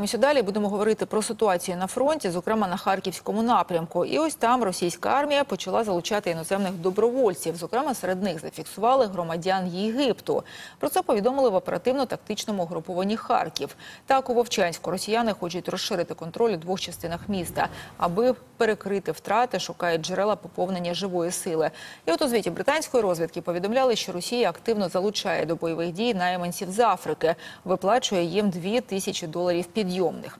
Ми далі будемо говорити про ситуацію на фронті, зокрема на харківському напрямку. І ось там російська армія почала залучати іноземних добровольців. Зокрема, серед них зафіксували громадян Єгипту. Про це повідомили в оперативно-тактичному групуванні Харків. Так у Вовчанську росіяни хочуть розширити контроль у двох частинах міста, аби перекрити втрати, шукають джерела поповнення живої сили. І от у звіті британської розвідки повідомляли, що Росія активно залучає до бойових дій найманців з Африки, виплачує їм 2 тисячі доларів підйомних.